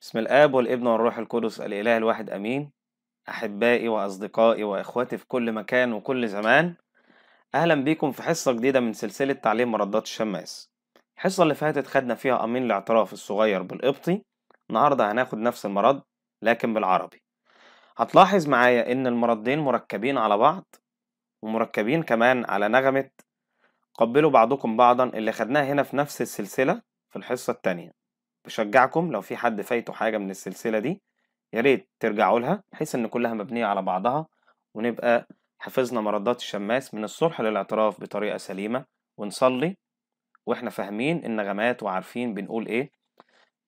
بسم الآب والابن والروح القدس الإله الواحد أمين. أحبائي وأصدقائي وإخواتي في كل مكان وكل زمان أهلا بيكم في حصة جديدة من سلسلة تعليم مردات الشماس. الحصة اللي فاتت خدنا فيها أمين الاعتراف الصغير بالقبطي النهاردة هناخد نفس المرض لكن بالعربي. هتلاحظ معايا إن المردين مركبين على بعض ومركبين كمان على نغمة قبلوا بعضكم بعضا اللي خدناها هنا في نفس السلسلة في الحصة التانية. بشجعكم لو في حد فايته حاجة من السلسلة دي يا ريت ترجعوا لها بحيث إن كلها مبنية على بعضها ونبقى حفظنا مردات الشماس من الصلح للاعتراف بطريقة سليمة ونصلي وإحنا فاهمين النغمات وعارفين بنقول إيه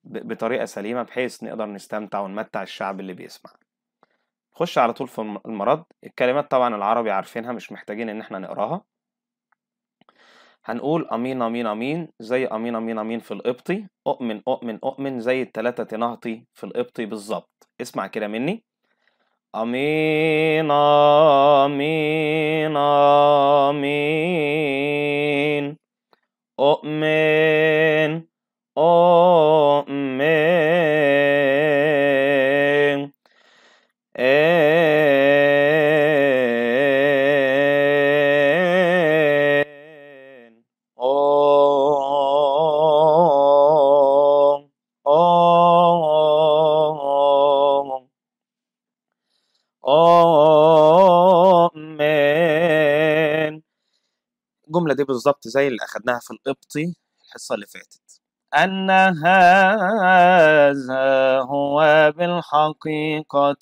بطريقة سليمة بحيث نقدر نستمتع ونمتع الشعب اللي بيسمع. خش على طول في الم- المرض. الكلمات طبعا العربي عارفينها مش محتاجين إن إحنا نقراها. هنقول أمين أمين أمين زي أمين أمين أمين في القبطي أؤمن أؤمن أؤمن زي التلاتة تنهطي في القبطي بالظبط. اسمع كده مني. أمين أمين أمين. أؤمن أؤمن. الجملة دي بالظبط زي اللي أخدناها في القبطي الحصة اللي فاتت. أن هذا هو بالحقيقة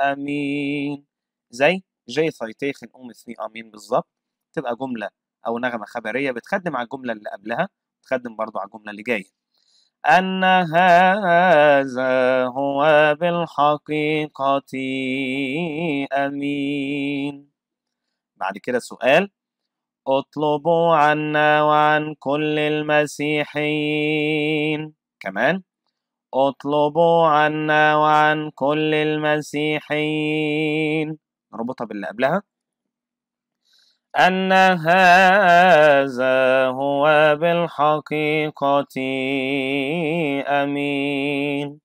أمين. زي جاي ثايتيخن أم اثني أمين بالظبط تبقى جملة أو نغمة خبرية بتخدم على الجملة اللي قبلها بتخدم برضو على الجملة اللي جاية. أن هذا هو بالحقيقة أمين. بعد كده سؤال. اطلبوا عنا وعن كل المسيحيين. كمان اطلبوا عنا وعن كل المسيحيين. نربطها باللي قبلها. أن هذا هو بالحقيقة أمين.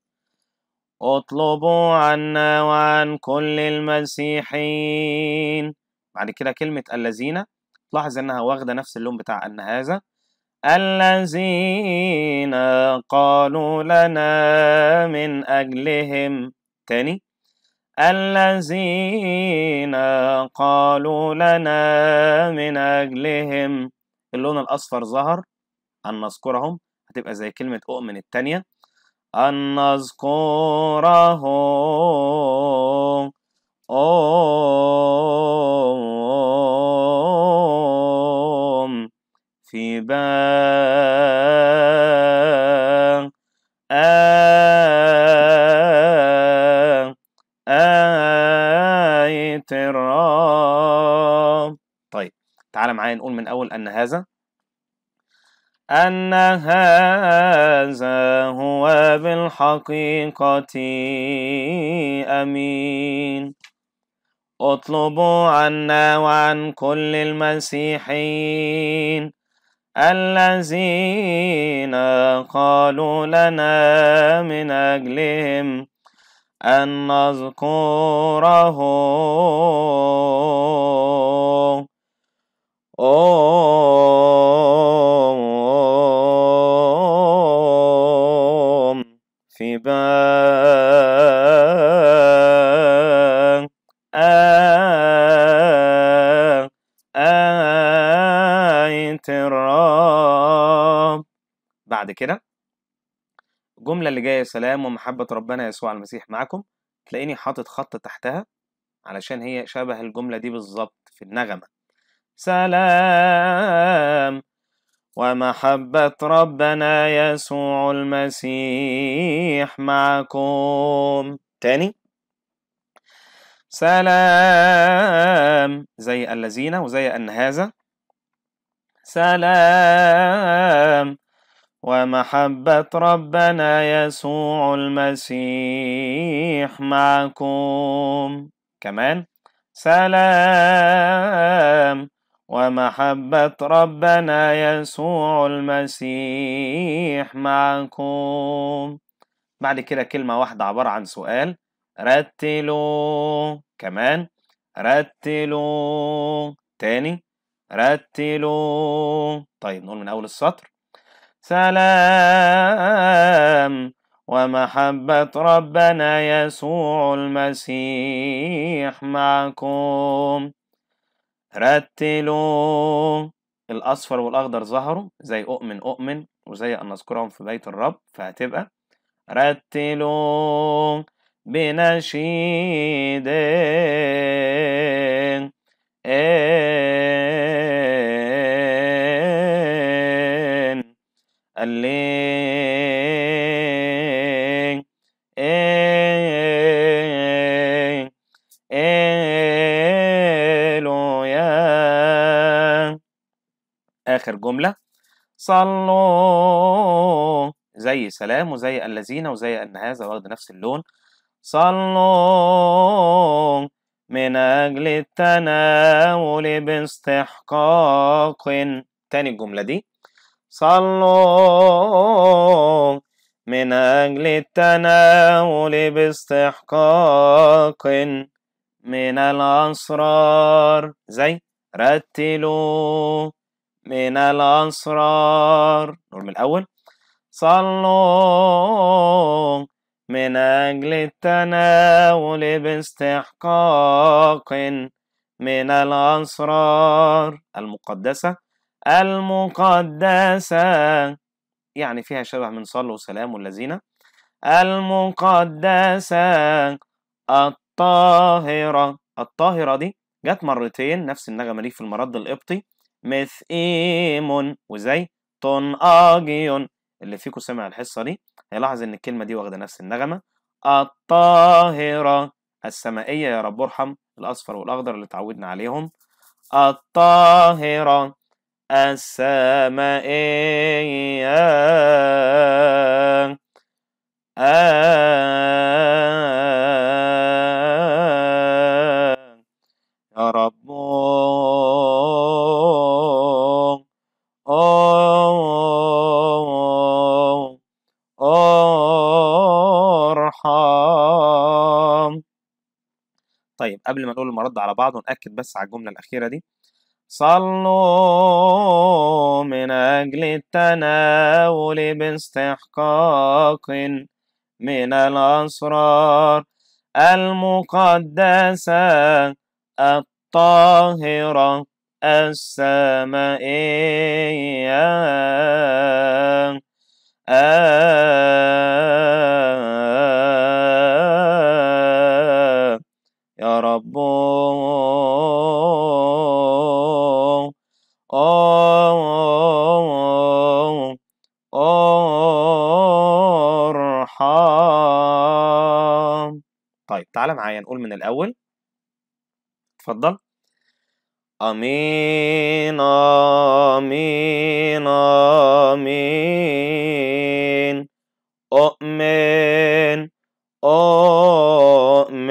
اطلبوا عنا وعن كل المسيحيين. بعد كده كلمة الذين. تلاحظ إنها واخدة نفس اللون بتاع أن هذا الذين قالوا لنا من أجلهم. تاني. الذين قالوا لنا من أجلهم. اللون الأصفر ظهر. أن نذكرهم. هتبقى زي كلمة أؤمن التانية. أن نذكرهم. أم في باب آية الرب. طيب تعالى معايا نقول من أول أن هذا. أن هذا هو بالحقيقة أمين. اطلبوا عنا وعن كل المسيحيين. الذين قالوا لنا من أجلهم أن نذكره. أم بعد كده. الجملة اللي جاية سلام ومحبة ربنا يسوع المسيح معكم. تلاقيني حاطط خط تحتها علشان هي شبه الجملة دي بالظبط في النغمة. سلام ومحبة ربنا يسوع المسيح معكم. تاني. سلام زي الذين وزي أن هذا. سلام ومحبة ربنا يسوع المسيح معكم. كمان سلام. ومحبة ربنا يسوع المسيح معكم. بعد كده كلمة واحدة عبارة عن سؤال. رتلوا. كمان رتلوا. تاني. رتلوا. طيب نقول من أول السطر. سلام. ومحبة ربنا يسوع المسيح معكم. رتلوا. الأصفر والأخضر ظهروا زي أؤمن أؤمن وزي أن نذكرهم في بيت الرب فهتبقى. رتلوا بنشيد. إن إلويا آخر جملة. صلوا. زي سلام وزي الذين وزي أن هذا واخد نفس اللون. صلوا. من أجل التناول باستحقاق. تاني الجملة دي. صلوا من أجل التناول باستحقاق من الأسرار. زي رتلوا من الأسرار. نقول من الأول. صلوا من أجل التناول باستحقاق من الأسرار المقدسة. المقدسة. يعني فيها شبه من صلوا وسلام والذين المقدسة. الطاهرة. الطاهرة دي جت مرتين نفس النغمة دي في المرد القبطي. مثئيم وزي طنآجي اللي فيكم سمع الحصة دي هيلاحظ إن الكلمة دي واخدة نفس النغمة. الطاهرة. السمائية يا رب ارحم الأصفر والأخضر اللي اتعودنا عليهم. الطاهرة. السمائية يا رب ارحم طيب قبل ما نقول المرد على بعض ونأكد بس على الجملة الأخيرة دي صلوا من أجل التناول باستحقاق من الأسرار المقدسة الطاهرة السمائية. يا رب أرحم. طيب تعالى معايا نقول من الأول. اتفضل. أمين أمين أمين. أؤمن أؤمن.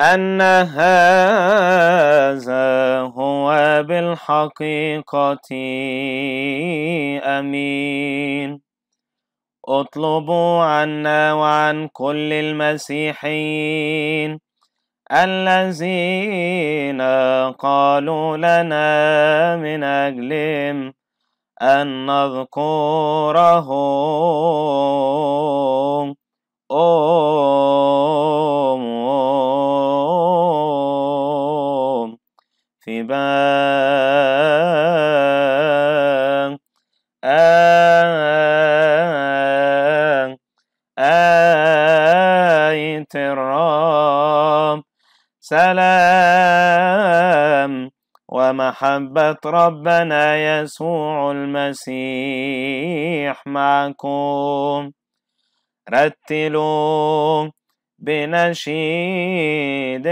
أن هذا هو بالحقيقة أمين. اطلبوا عنا وعن كل المسيحيين الذين قالوا لنا من أجلهم أن نذكرهم أم آية الرب. سلام. ومحبة ربنا يسوع المسيح معكم. رتلوا بنشيد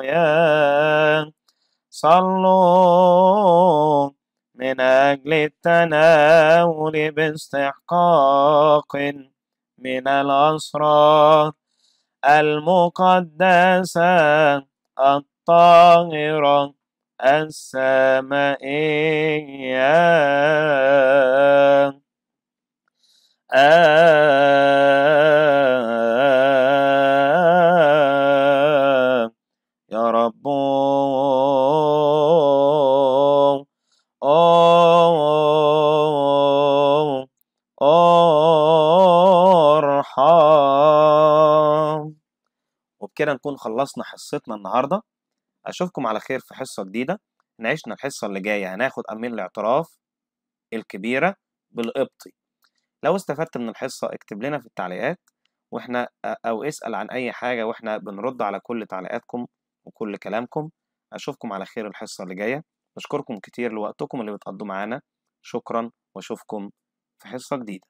إلهيا صلوا من أجل التناول باستحقاق من الأسرار المقدسة الطاهرة. السمائية يا رب. أرحم. وبكده نكون خلصنا حصتنا النهارده. أشوفكم على خير في حصة جديدة. نعيشنا الحصة اللي جاية. هناخد أمين الاعتراف الكبيرة بالقبطي. لو استفدت من الحصة اكتب لنا في التعليقات وإحنا أو اسأل عن أي حاجة وإحنا بنرد على كل تعليقاتكم وكل كلامكم. أشوفكم على خير الحصة اللي جاية. بشكركم كتير لوقتكم اللي بتقضوا معانا. شكرا وأشوفكم في حصة جديدة.